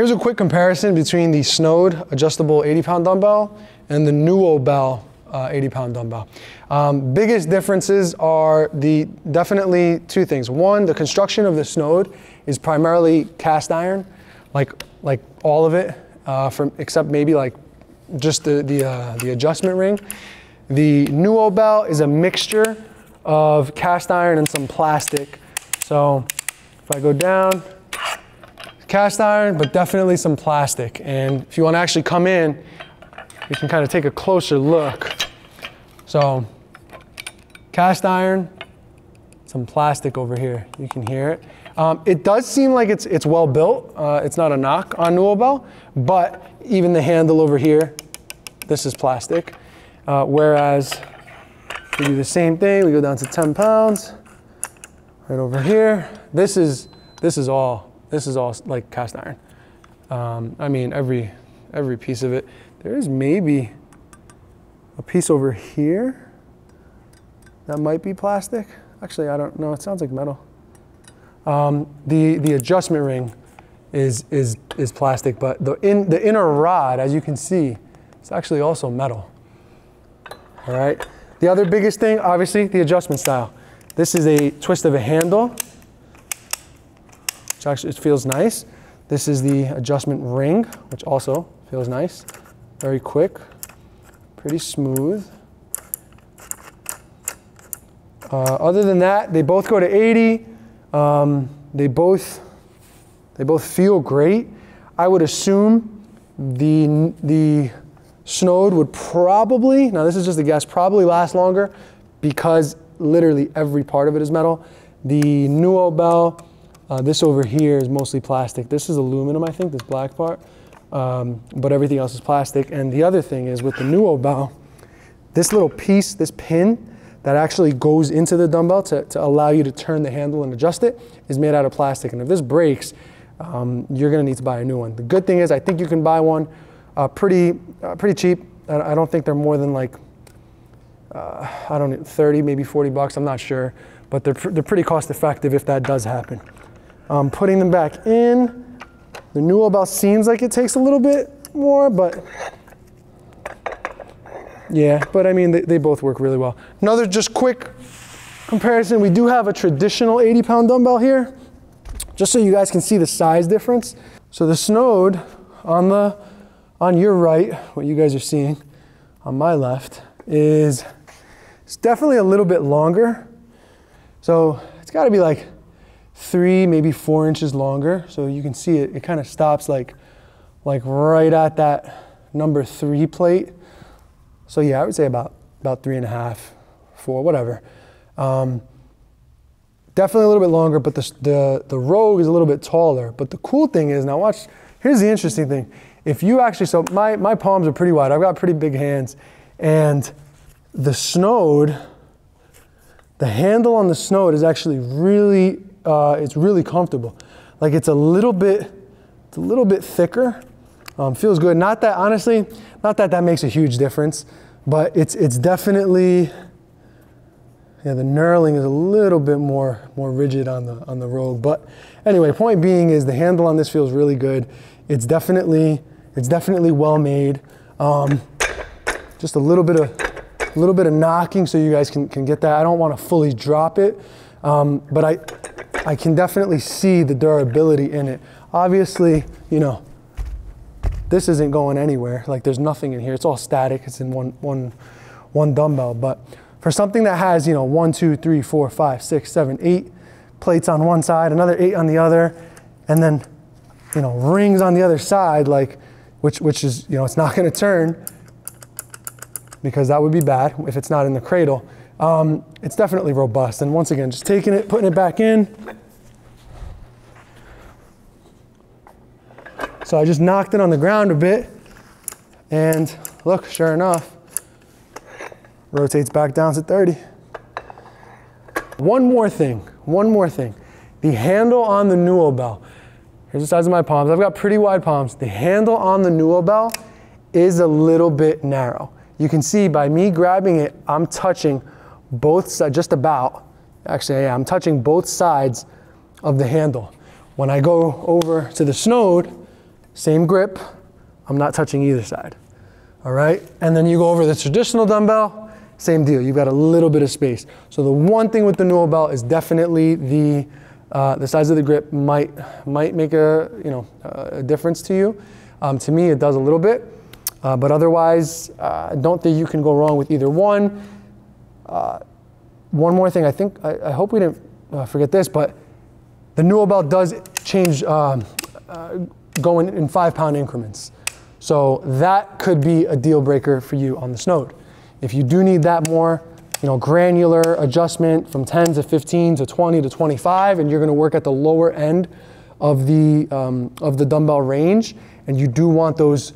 here's a quick comparison between the Snode adjustable 80 pound dumbbell and the Nuobell uh, 80 pound dumbbell. Um, biggest differences are the definitely two things. One, the construction of the Snode is primarily cast iron, like like all of it, uh, from except maybe like just the the, uh, the adjustment ring. The Nuobell is a mixture of cast iron and some plastic. So if I go down, cast iron, but definitely some plastic. And if you want to actually come in, you can kind of take a closer look. So cast iron, some plastic over here. You can hear it. Um, it does seem like it's, it's well built. Uh, it's not a knock on Nuobell, but even the handle over here, this is plastic. Uh, whereas we do the same thing, we go down to 10 pounds, right over here. This is, this is all, this is all like cast iron. Um, I mean, every, every piece of it. There is maybe a piece over here that might be plastic. Actually, I don't know, it sounds like metal. Um, the, the adjustment ring is, is, is plastic, but the, in, the inner rod, as you can see, it's actually also metal. All right. The other biggest thing, obviously, the adjustment style. This is a twist of a handle, which actually feels nice. This is the adjustment ring, which also feels nice. Very quick, pretty smooth. Uh, other than that, they both go to 80. Um, they both they both feel great. I would assume the the Snode would probably now this is just a guess probably last longer because literally every part of it is metal. The Nuobell, uh, this over here is mostly plastic. This is aluminum, I think, this black part, um, but everything else is plastic. And the other thing is with the Nuobell, this little piece, this pin, that actually goes into the dumbbell to, to allow you to turn the handle and adjust it is made out of plastic. And if this breaks, um, you're gonna need to buy a new one. The good thing is I think you can buy one uh, pretty, uh, pretty cheap. I don't think they're more than like, uh, I don't know, 30, maybe 40 bucks, I'm not sure. But they're, pr they're pretty cost effective if that does happen. Um, putting them back in, the Nuobell seems like it takes a little bit more, but yeah, but I mean, they, they both work really well. Another just quick comparison, we do have a traditional 80 pound dumbbell here, just so you guys can see the size difference. So the Snode on the, on your right, what you guys are seeing on my left is, it's definitely a little bit longer. So it's gotta be like three, maybe four inches longer. So you can see it, it kind of stops like, like right at that number three plate. So yeah, I would say about, about three and a half, four, whatever. Um, definitely a little bit longer, but the, the, the Rogue is a little bit taller. But the cool thing is, now watch, here's the interesting thing. If you actually, so my, my palms are pretty wide. I've got pretty big hands. And the Snode, the handle on the Snode is actually really, uh, it's really comfortable. Like it's a little bit, it's a little bit thicker. Um, feels good. Not that, honestly, not that that makes a huge difference, but it's, it's definitely, yeah, the knurling is a little bit more, more rigid on the, on the Rogue. But anyway, point being is the handle on this feels really good. It's definitely, it's definitely well made. Um, just a little bit of, a little bit of knocking so you guys can, can get that. I don't want to fully drop it, um, but I, I can definitely see the durability in it. Obviously, you know, this isn't going anywhere. Like there's nothing in here. It's all static. It's in one, one, one dumbbell. But for something that has, you know, one, two, three, four, five, six, seven, eight plates on one side, another eight on the other, and then, you know, rings on the other side, like, which, which is, you know, it's not going to turn because that would be bad if it's not in the cradle. Um, it's definitely robust. And once again, just taking it, putting it back in, So I just knocked it on the ground a bit and look, sure enough, rotates back down to 30. One more thing, one more thing. The handle on the Nuobell. here's the size of my palms. I've got pretty wide palms. The handle on the Nuobell is a little bit narrow. You can see by me grabbing it, I'm touching both sides, just about, actually yeah, I'm touching both sides of the handle. When I go over to the Snode, same grip. I'm not touching either side. All right, and then you go over the traditional dumbbell, same deal. You've got a little bit of space. So the one thing with the Nuobell is definitely the uh, the size of the grip might might make a you know a difference to you. Um, to me, it does a little bit, uh, but otherwise, uh, I don't think you can go wrong with either one. Uh, one more thing, I think I, I hope we didn't uh, forget this, but the Nuobell does change um, going in five pound increments. So that could be a deal breaker for you on the Snode. If you do need that more, you know, granular adjustment from 10 to 15 to 20 to 25, and you're gonna work at the lower end of the, um, of the dumbbell range, and you do want those,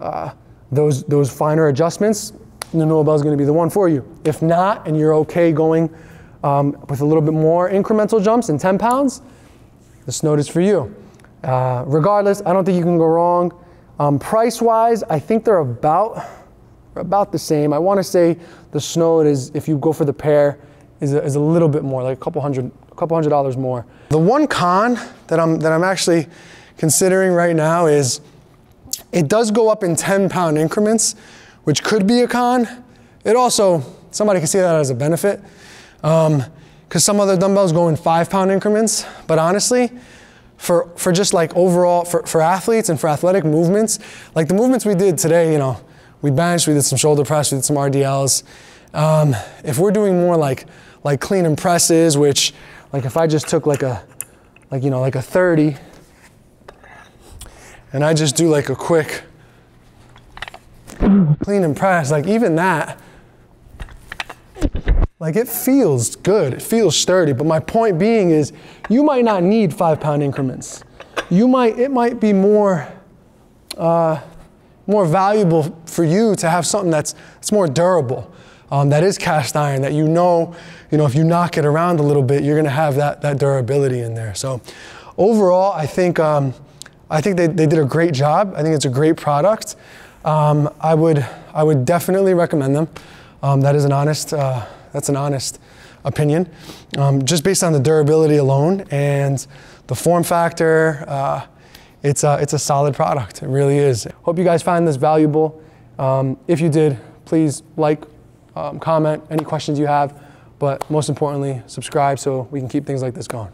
uh, those, those finer adjustments, the Nuobell is gonna be the one for you. If not, and you're okay going um, with a little bit more incremental jumps in 10 pounds, the Snode is for you. Uh, regardless, I don't think you can go wrong. Um, price wise, I think they're about, about the same. I want to say the snow is, if you go for the pair, is a, is a little bit more, like a couple hundred, a couple hundred dollars more. The one con that I'm, that I'm actually considering right now is it does go up in 10 pound increments, which could be a con. It also, somebody can see that as a benefit. Because um, some other dumbbells go in five pound increments, but honestly, for, for just like overall, for, for athletes and for athletic movements, like the movements we did today, you know, we benched, we did some shoulder press, we did some RDLs. Um, if we're doing more like, like clean and presses, which like if I just took like a, like, you know, like a 30 and I just do like a quick clean and press, like even that, like it feels good, it feels sturdy. But my point being is you might not need five pound increments. You might, it might be more, uh, more valuable for you to have something that's, that's more durable, um, that is cast iron, that you know, you know, if you knock it around a little bit, you're gonna have that, that durability in there. So overall, I think, um, I think they, they did a great job. I think it's a great product. Um, I, would, I would definitely recommend them. Um, that is an honest, uh, that's an honest opinion, um, just based on the durability alone and the form factor. Uh, it's a, it's a solid product. It really is. Hope you guys find this valuable. Um, if you did, please like, um, comment, any questions you have, but most importantly, subscribe so we can keep things like this going.